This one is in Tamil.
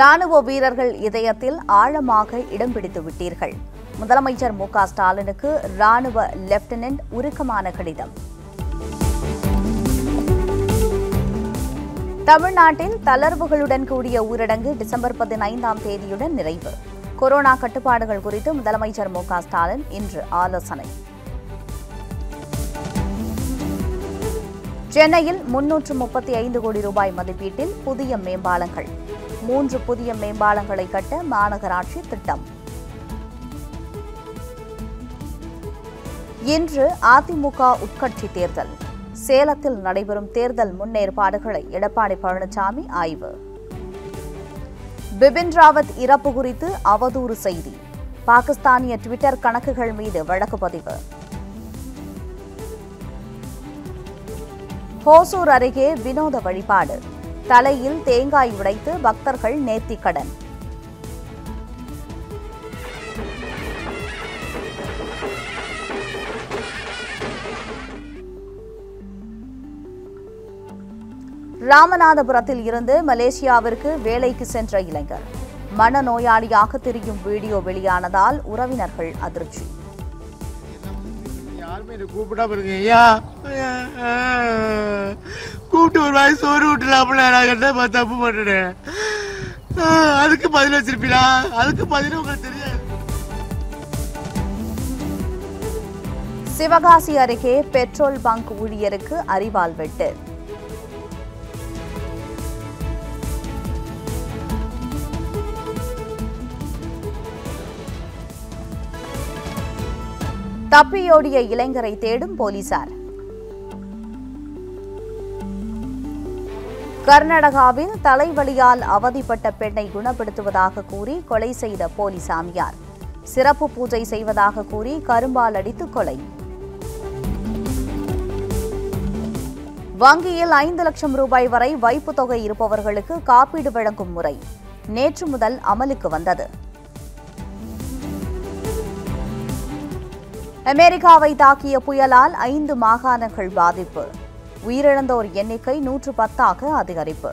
ராணுவ வீரர்கள் இதயத்தில் ஆழமாக இடம் பிடித்து விட்டீர்கள். முதலமைச்சர் மு ஸ்டாலினுக்கு ராணுவ லெப்டினன்ட் உருக்கமான கடிதம். தமிழ்நாட்டில் தளர்வுகளுடன் கூடிய ஊரடங்கு டிசம்பர் பதினைந்தாம் தேதியுடன் நிறைவு. கொரோனா கட்டுப்பாடுகள் குறித்து முதலமைச்சர் மு ஸ்டாலின் இன்று ஆலோசனை. சென்னையில் முன்னூற்று முப்பத்தி ஐந்து கோடி ரூபாய் மதிப்பீட்டில் புதிய மேம்பாலங்கள். மூன்று புதிய மேம்பாலங்களை கட்ட மாநகராட்சி திட்டம். இன்று அதிமுக உட்கட்சி தேர்தல். சேலத்தில் நடைபெறும் தேர்தல் முன்னேற்பாடுகளை எடப்பாடி பழனிசாமி ஆய்வு. பிபின் ராவத் இறப்பு குறித்து அவதூறு செய்தி. பாகிஸ்தானிய ட்விட்டர் கணக்குகள் மீது வழக்கு பதிவு. ஹோசூர் அருகே வினோத வழிபாடு. தலையில் தேங்காய் உடைத்து பக்தர்கள் நேர்த்திக்கடன் ராமநாதபுரத்தில் இருந்து மலேசியாவிற்கு வேலைக்கு சென்ற இளைஞர். மனநோயாளியாக திரியும் வீடியோ வெளியானதால் உறவினர்கள் அதிர்ச்சி. யாருமே என்னை கூப்பிடாம இருங்க ஐயா. கூப்பிட்டு ஒரு வாய் சோறு விட்டுலாம்ல நான் என்ன தப்பு பண்ணிட்டேன் அதுக்கு பதில் வச்சிருப்பீங்களா? அதுக்கு பதில் உங்களுக்கு தெரியாது. சிவகாசி அருகே பெட்ரோல் பங்க் ஊழியருக்கு அரிவாள் வெட்டு. தப்பியோடிய இளைஞரை தேடும் போலீசார். கர்நாடகாவில் தலைவலியால் அவதிப்பட்ட பெண்ணை குணப்படுத்துவதாக கூறி கொலை செய்த போலி சாமியார். சிறப்பு பூஜை செய்வதாக கூறி கரும்பால் அடித்து கொலை. வங்கியில் ஐந்து லட்சம் ரூபாய் வரை வைப்பு தொகை இருப்பவர்களுக்கு காப்பீடு வழங்கும் முறை நேற்று முதல் அமலுக்கு வந்தது. அமெரிக்காவை தாக்கிய புயலால் ஐந்து மாகாணங்கள் பாதிப்பு. உயிரிழந்தோர் எண்ணிக்கை நூற்று பத்தாக அதிகரிப்பு.